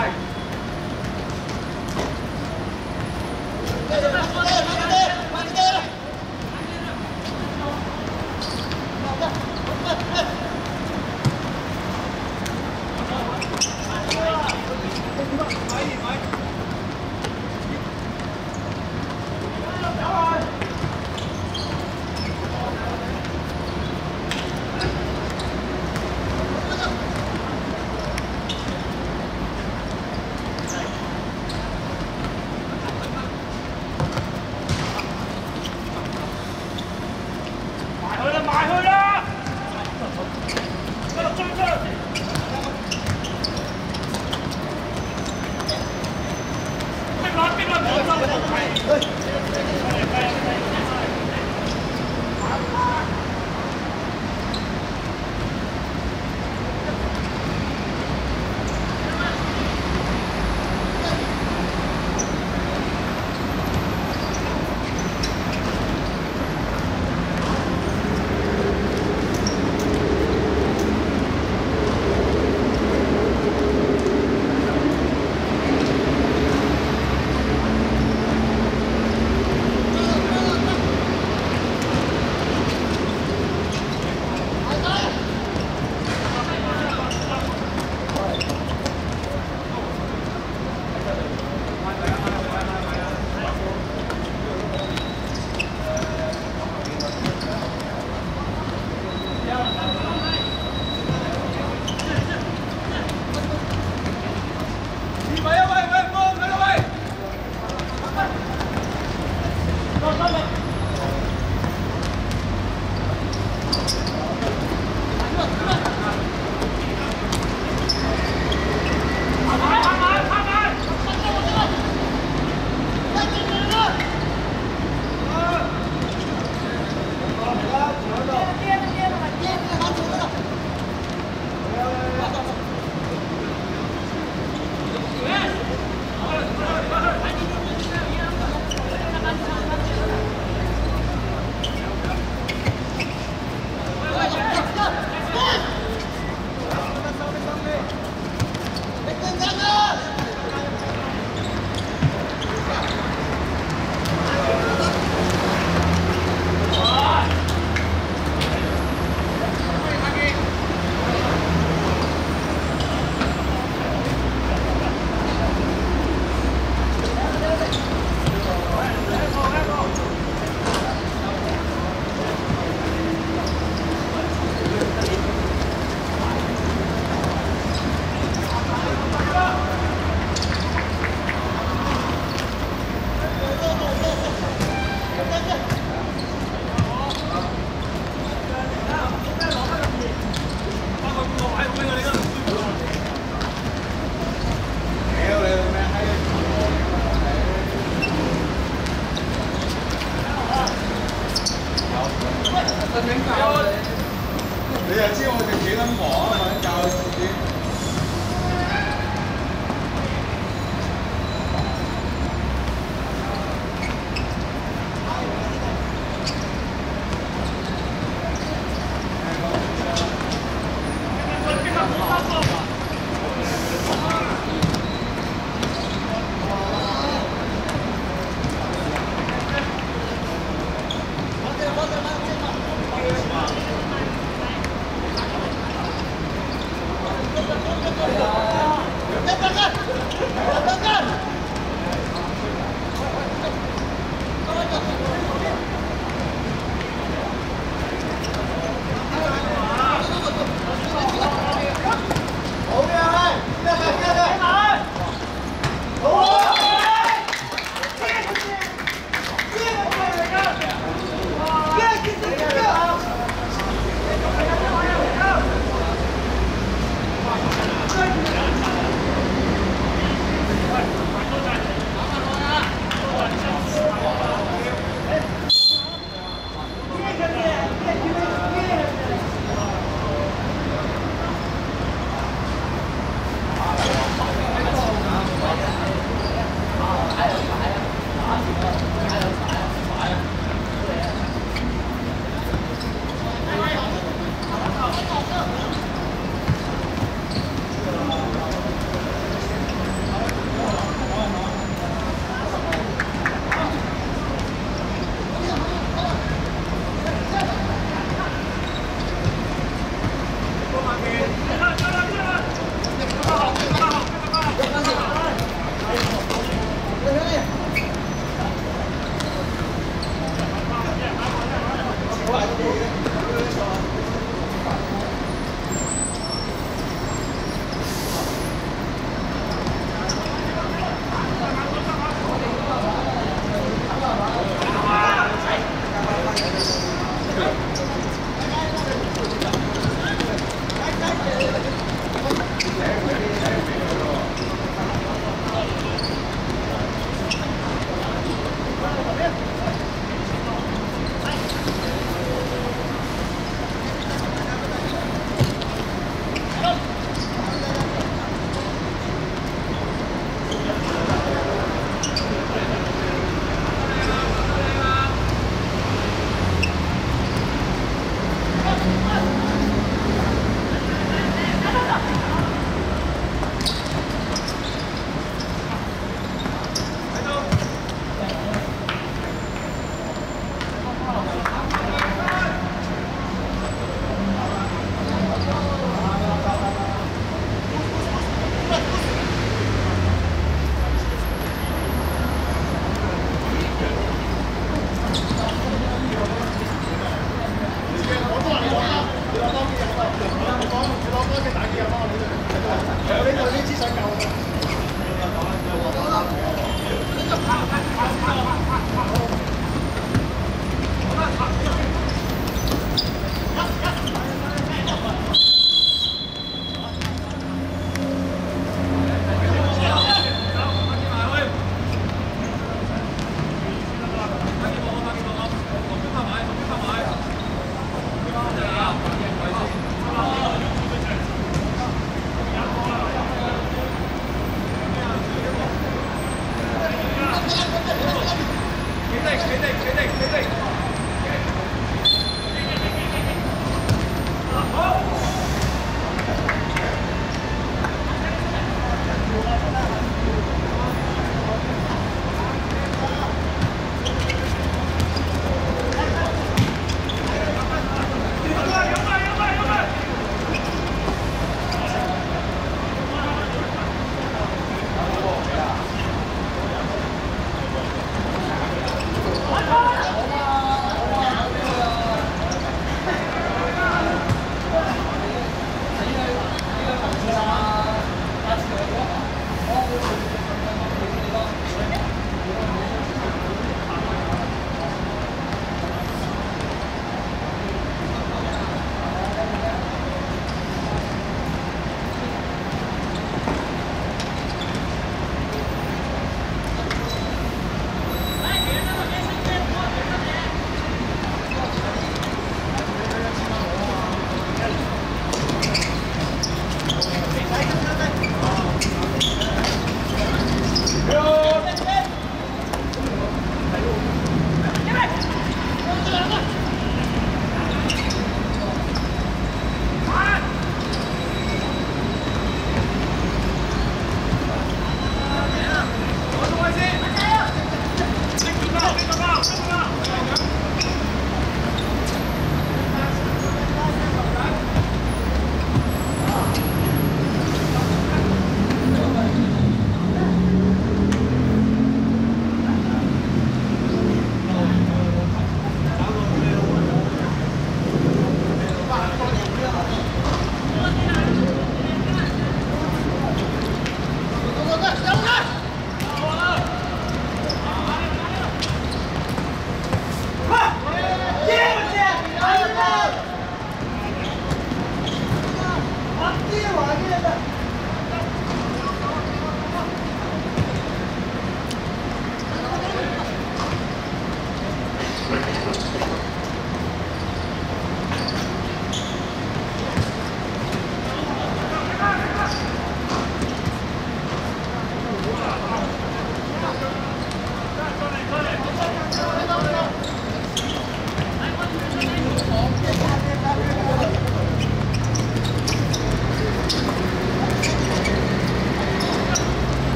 二。Thank you.